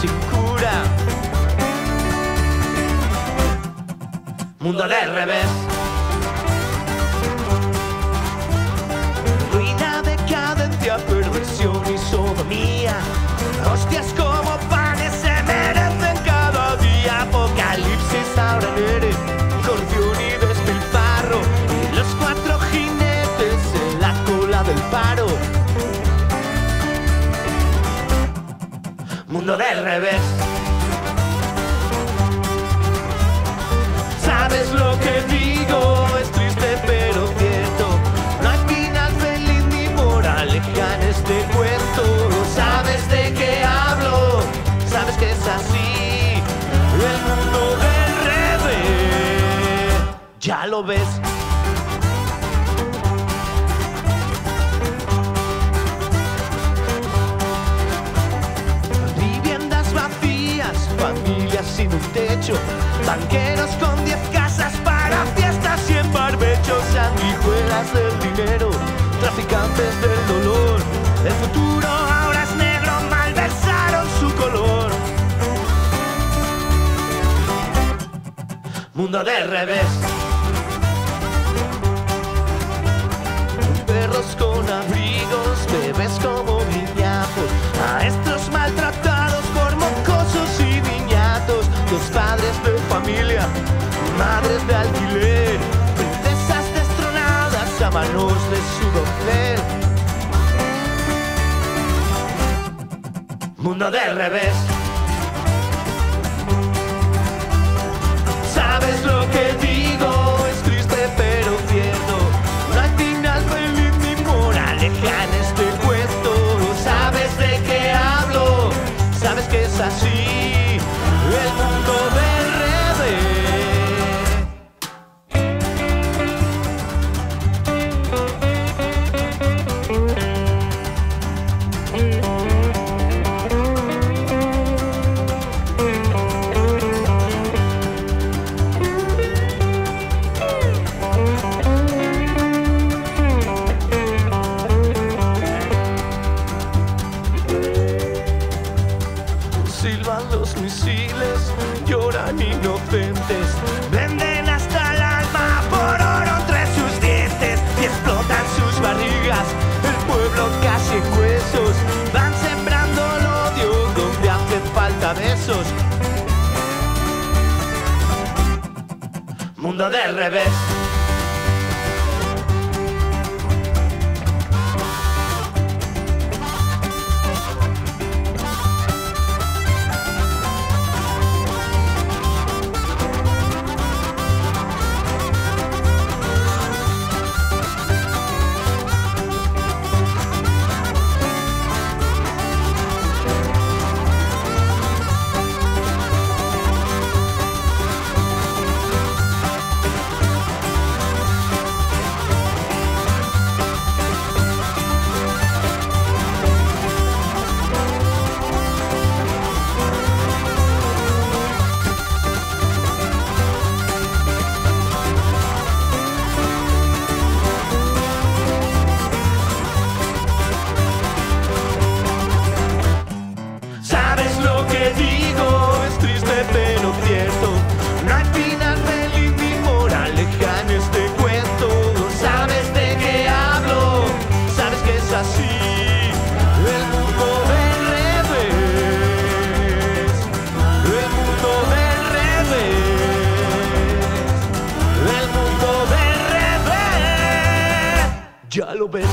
se cura. Mundo al revés. Mundo del revés. Sabes lo que digo, es triste pero cierto. No hay final feliz ni moraleja en este cuento. Sabes de qué hablo, sabes que es así. El mundo del revés, ya lo ves. Del dolor. El futuro ahora es negro, malversaron su color. Mundo del revés. Perros con abrigos, bebés como niñatos, maestros maltratados por mocosos y niñatos, los padres de familia, madres de alquiler, Mundo del revés. Sabes lo que digo, es triste pero cierto. No hay final feliz ni moraleja en este cuento. Sabes de qué hablo, sabes que es así. El Silban los misiles, lloran inocentes, venden hasta el alma por oro entre sus dientes y explotan sus barrigas. El pueblo casi huesos, van sembrando el odio donde hace falta besos. Mundo del revés. Que digo, es triste pero cierto. No hay final feliz ni moraleja en este cuento. Sabes de qué hablo, sabes que es así. El mundo del revés. El mundo del revés. El mundo del revés. Ya lo ves.